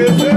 Mississippi.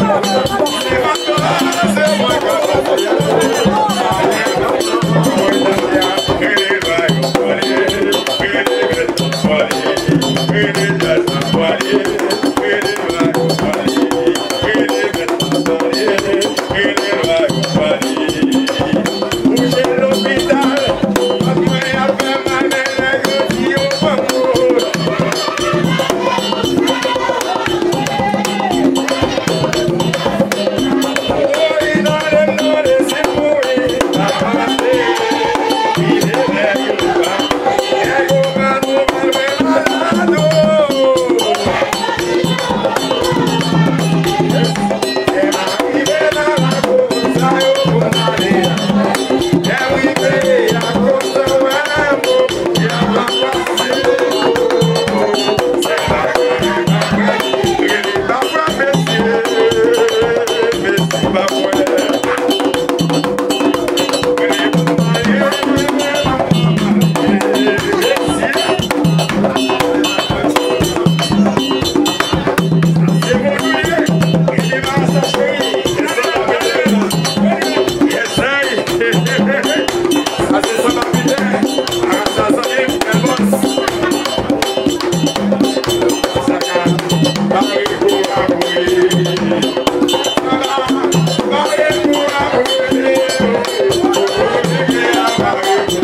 Levanta, levanta, levanta, levanta, Bye.